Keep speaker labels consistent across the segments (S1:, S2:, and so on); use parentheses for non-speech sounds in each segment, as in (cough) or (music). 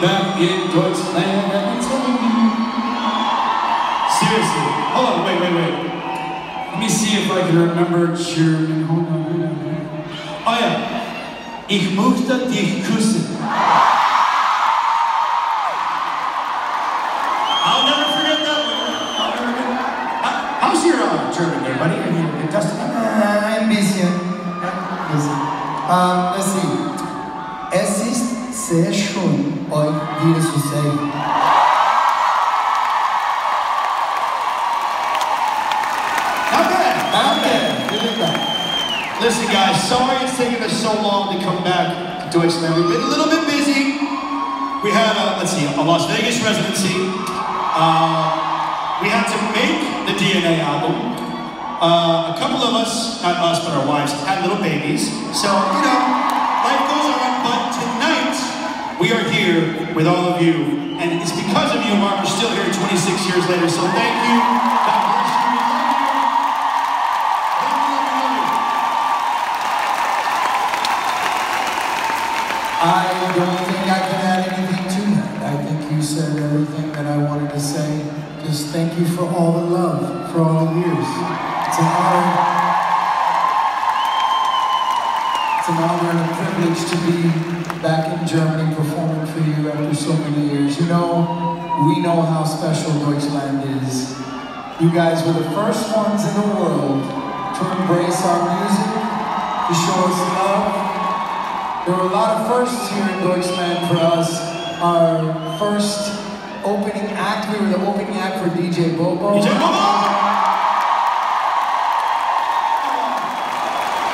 S1: be back in Deutschland. Let me tell you. Seriously. Hold on, wait, wait, wait. Let me see if I can remember German. Hold on. hold on. Oh yeah. Ich möchte dich küssen.
S2: Sehr schön, euch wieder zu.
S1: Listen, guys, sorry it's taken us so long to come back to Deutschland. We've been a little bit busy. We had, a, let's see, a Las Vegas residency. Uh, we had to make the DNA album. Uh, a couple of us, not us, but our wives, had little babies. So, you know, we are here with all of you. And it's because of you, Mark, we're still here 26 years later. So thank you.
S2: I don't think I can add anything to that. I think you said everything that I wanted to say. Just thank you for all the love, for all the years. It's an honor. It's an honor and a privilege to be back in Germany performing for you after so many years. You know, we know how special Deutschland is. You guys were the first ones in the world to embrace our music, to show us love, there were a lot of firsts here in Deutschland for us. Our first opening act, we were the opening act for DJ Bobo.
S1: DJ Bobo!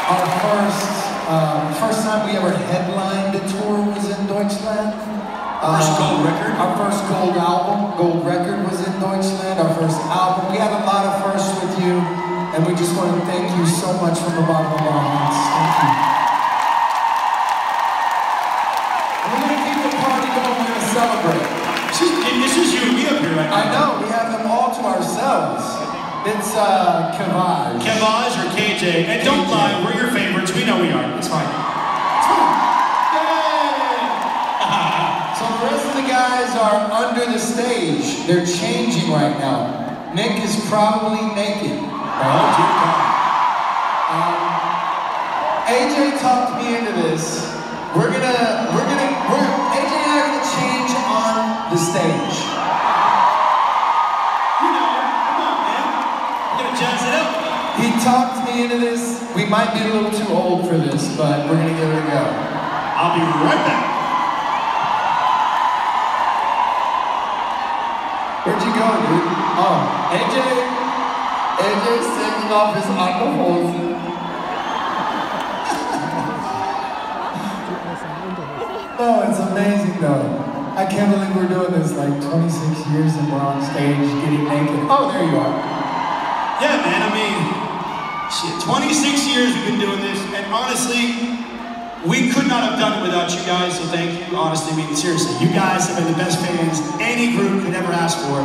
S2: Our first, um, first time we ever headlined a tour was in Deutschland.
S1: First
S2: Um,
S1: gold record?
S2: Our first gold album, gold record was in Deutschland. Our first album. We have a lot of firsts with you, and we just want to thank you so much from the bottom of our hearts. Thank you. We're gonna keep the party going. We're gonna celebrate.
S1: This is, this is you and me up here right
S2: I know we have them all to ourselves. It's uh, Kavaj.
S1: Kevaz or KJ. And don't
S2: KJ.
S1: lie, we're your favorites. We know we are. It's fine.
S2: It's fine. Yay! (laughs) so the rest of the guys are under the stage. They're changing right now. Nick is probably naked.
S1: Oh, dear God.
S2: Um, AJ talked me into this. We're gonna, we're gonna, we're AJ and I are gonna change on the stage. Talked me into this. We might be a little too old for this, but we're gonna give it a go.
S1: I'll be right back.
S2: Where'd you go, dude? Oh, AJ. AJ's taking off his underhosen. (laughs) oh, it's amazing though. I can't believe we're doing this like 26 years and we're on stage getting naked. Oh, there you are.
S1: Yeah, man, I mean, shit, 26 years we've been doing this, and honestly, we could not have done it without you guys, so thank you. Honestly, I mean, seriously, you guys have been the best fans any group could ever ask for.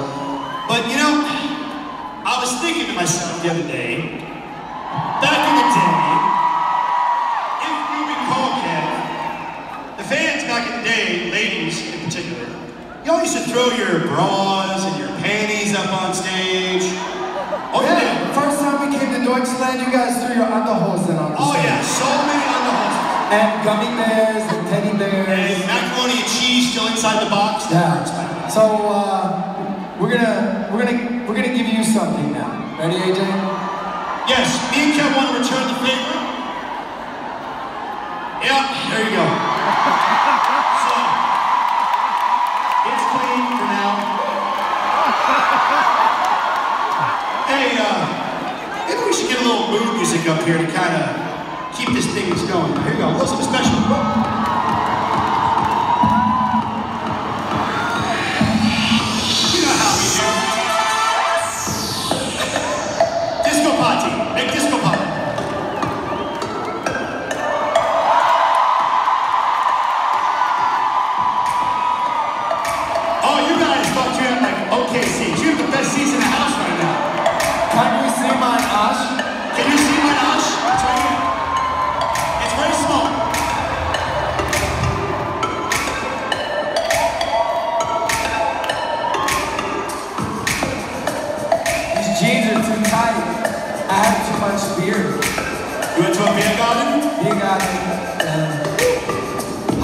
S1: But, you know, I was thinking to myself the other day, back in the day, if you recall, Kev, the fans back in the day, ladies in particular, you all used to throw your bras and your panties up on stage. Oh,
S2: Yeah,
S1: yeah.
S2: first time we came to Deutschland, you guys threw your underhosen on the
S1: Oh yeah, so many underholds.
S2: And gummy bears and teddy bears.
S1: And macaroni and cheese still inside the box.
S2: Yeah. So uh, we're gonna we're gonna we're gonna give you something now. Ready, AJ?
S1: Yes, me and Kev want to return the favor. Yeah, there you go. Music up here to kind of keep this thing going. Here you go, little something special. You